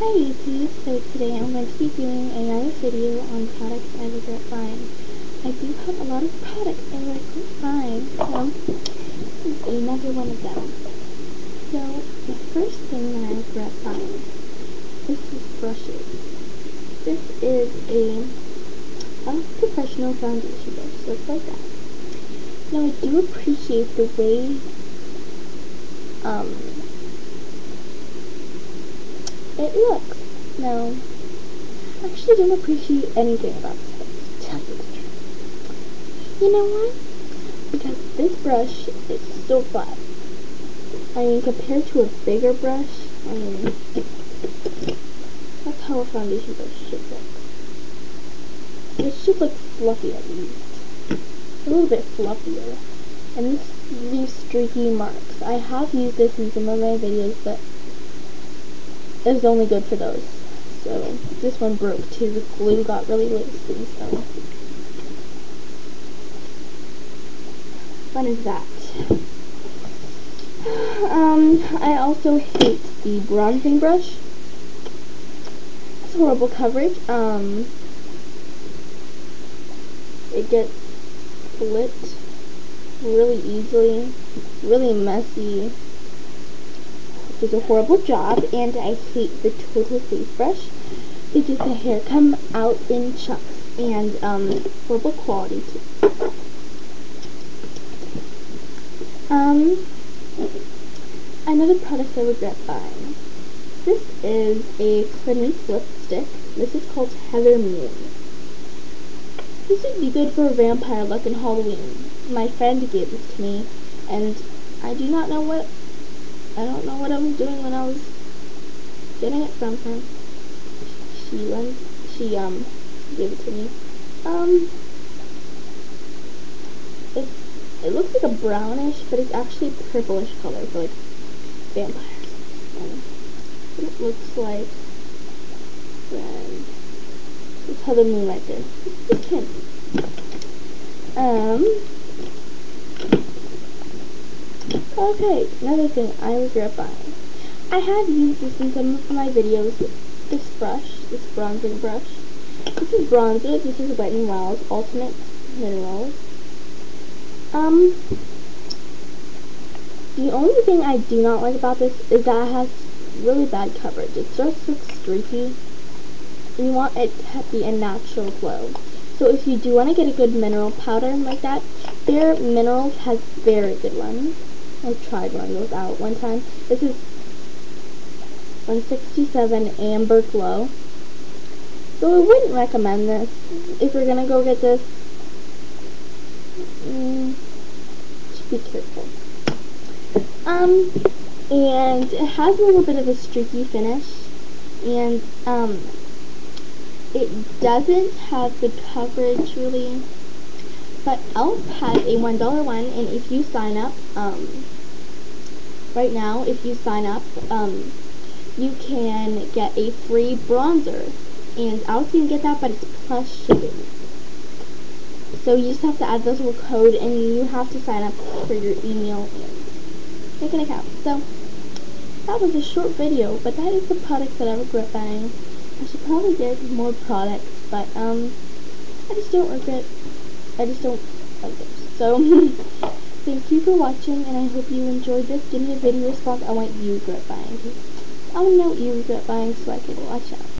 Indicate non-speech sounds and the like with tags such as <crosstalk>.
Hi YouTube, so today I'm going to be doing another video on products I regret buying. I do have a lot of products I regret buying, so this is another one of them. So, the first thing that I regret buying, this is brushes. This is a, a professional foundation brush, so it's like that. Now I do appreciate the way um, it looks. No. I actually don't appreciate anything about this tell you the truth. You know why? Because this brush is so flat. I mean, compared to a bigger brush, I mean, that's how a foundation brush should look. It should look fluffy at least. A little bit fluffier. And this streaky marks. I have used this in some of my videos, but it was only good for those. So this one broke too. The glue got really loose so fun is that. <sighs> Um, I also hate the bronzing brush. It's horrible coverage. Um, it gets split really easily, really messy does a horrible job, and I hate the Total Face Brush It because the hair come out in chunks and um, horrible quality too. Um, another product I regret buying. This is a Clinique lipstick. This is called Heather Moon. This would be good for a vampire look in Halloween. My friend gave this to me, and I do not know what I don't know what I was doing when I was getting it from her. She lent, she um gave it to me. Um, it it looks like a brownish, but it's actually purplish color for like vampires. Um, it looks like red. It's Heather Moon right there. It's candy. Um. Okay, another thing I regret buying. I have used this in some of my videos, this brush, this bronzing brush. This is bronzer, this is Wet n Wild's Ultimate Minerals. Um, the only thing I do not like about this is that it has really bad coverage. It just looks streaky. You want it to be a natural glow. So if you do want to get a good mineral powder like that, Bare Minerals has very good ones. I tried one of those out one time. This is 167 Amber Glow. So I wouldn't recommend this. If you're gonna go get this, mm, just be careful. Um, and it has a little bit of a streaky finish, and um, it doesn't have the coverage really but e.l.f. has a $1 one, and if you sign up, um, right now, if you sign up, um, you can get a free bronzer. And e.l.f. can get that, but it's plus shipping. So you just have to add this little code, and you have to sign up for your email and make an account. So, that was a short video, but that is the products that I regret buying. I should probably get more products, but, um, I just don't regret I just don't like it. So, <laughs> thank you for watching, and I hope you enjoyed this. Give me a video response. I want you regret buying. I want to know what you regret buying so I can watch out.